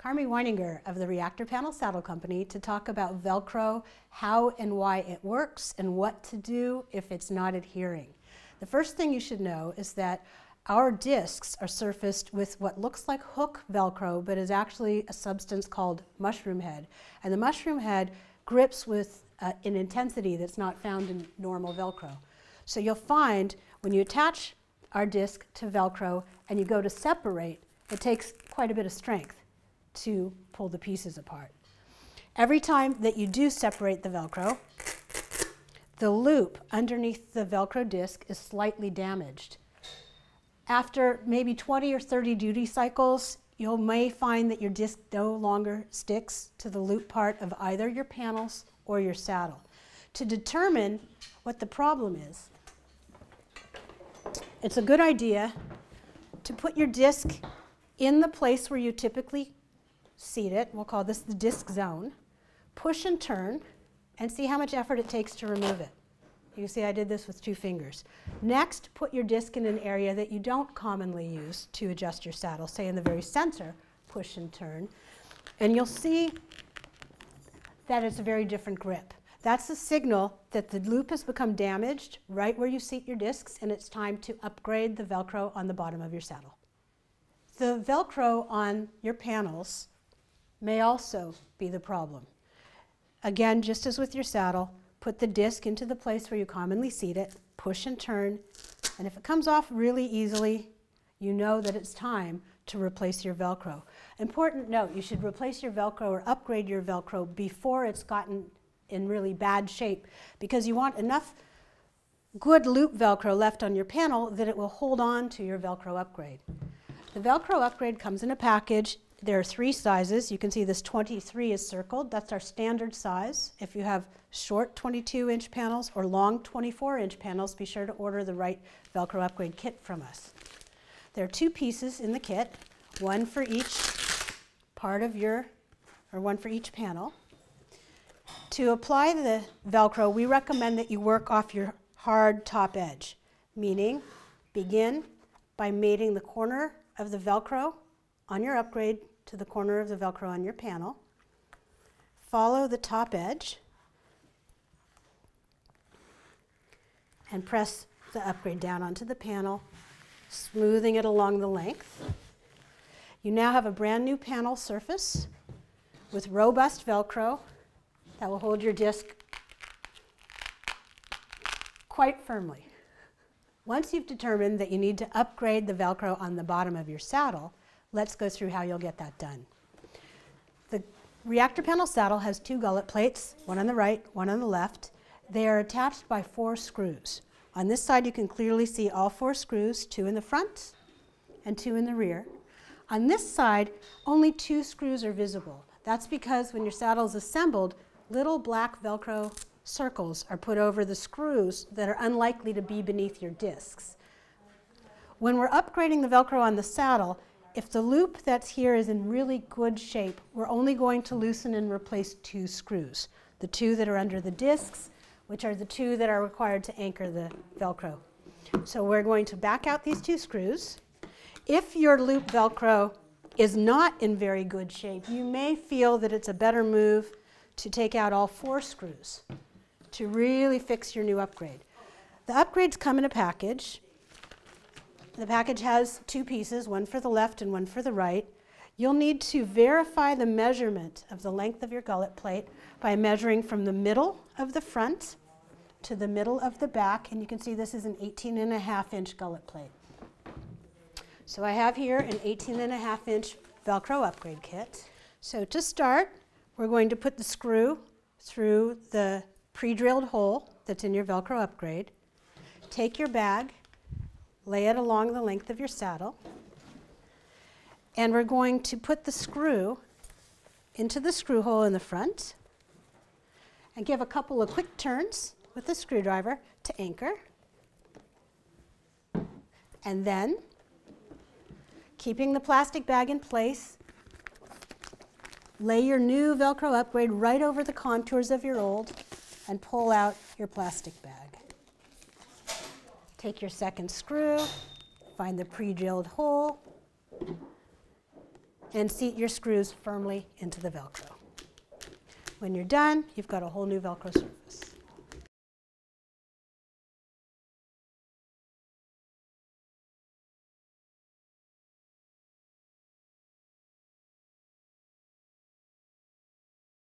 Carmi Weininger of the ReactorPanel Saddle Company to talk about Velcro, how and why it works, and what to do if it's not adhering. The first thing you should know is that our discs are surfaced with what looks like hook Velcro, but is actually a substance called mushroom head. And the mushroom head grips with uh, an intensity that's not found in normal Velcro. So you'll find when you attach our disc to Velcro and you go to separate, it takes quite a bit of strength to pull the pieces apart. Every time that you do separate the Velcro, the loop underneath the Velcro disc is slightly damaged. After maybe 20 or 30 duty cycles, you may find that your disc no longer sticks to the loop part of either your panels or your saddle. To determine what the problem is, it's a good idea to put your disc in the place where you typically seat it. We'll call this the disc zone. Push and turn and see how much effort it takes to remove it. You see I did this with two fingers. Next, put your disc in an area that you don't commonly use to adjust your saddle, say in the very center, push and turn. And you'll see that it's a very different grip. That's a signal that the loop has become damaged right where you seat your discs and it's time to upgrade the Velcro on the bottom of your saddle. The Velcro on your panels may also be the problem. Again, just as with your saddle, put the disc into the place where you commonly seat it, push and turn, and if it comes off really easily, you know that it's time to replace your Velcro. Important note, you should replace your Velcro or upgrade your Velcro before it's gotten in really bad shape because you want enough good loop Velcro left on your panel that it will hold on to your Velcro upgrade. The Velcro upgrade comes in a package. There are three sizes. You can see this 23 is circled. That's our standard size. If you have short 22 inch panels or long 24 inch panels, be sure to order the right Velcro upgrade kit from us. There are two pieces in the kit, one for each part of your, or one for each panel. To apply the Velcro, we recommend that you work off your hard top edge, meaning begin by mating the corner of the Velcro on your upgrade to the corner of the Velcro on your panel. Follow the top edge and press the upgrade down onto the panel, smoothing it along the length. You now have a brand new panel surface with robust Velcro that will hold your disc quite firmly. Once you've determined that you need to upgrade the Velcro on the bottom of your saddle, let's go through how you'll get that done. The ReactorPanel saddle has two gullet plates, one on the right, one on the left. They are attached by four screws. On this side you can clearly see all four screws, two in the front and two in the rear. On this side, only two screws are visible. That's because when your saddle is assembled, little black Velcro circles are put over the screws that are unlikely to be beneath your discs. When we're upgrading the Velcro on the saddle, if the loop that's here is in really good shape, we're only going to loosen and replace two screws. The two that are under the discs, which are the two that are required to anchor the Velcro. So we're going to back out these two screws. If your loop Velcro is not in very good shape, you may feel that it's a better move to take out all four screws to really fix your new upgrade. The upgrades come in a package. The package has two pieces, one for the left and one for the right. You'll need to verify the measurement of the length of your gullet plate by measuring from the middle of the front to the middle of the back, and you can see this is an 18 and a half inch gullet plate. So I have here an 18 and a half inch Velcro upgrade kit. So to start, we're going to put the screw through the pre-drilled hole that's in your Velcro upgrade. Take your bag, lay it along the length of your saddle, and we're going to put the screw into the screw hole in the front and give a couple of quick turns with the screwdriver to anchor. And then, keeping the plastic bag in place, Lay your new Velcro upgrade right over the contours of your old and pull out your plastic bag. Take your second screw, find the pre-drilled hole, and seat your screws firmly into the Velcro. When you're done, you've got a whole new Velcro surface.